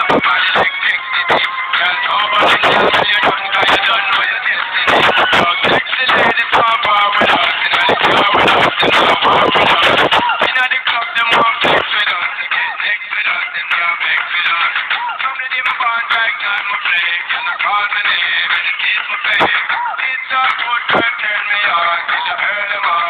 It's a good turn me on till the early morning.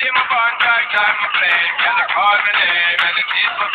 Day my right time I play, can I call my name and it is my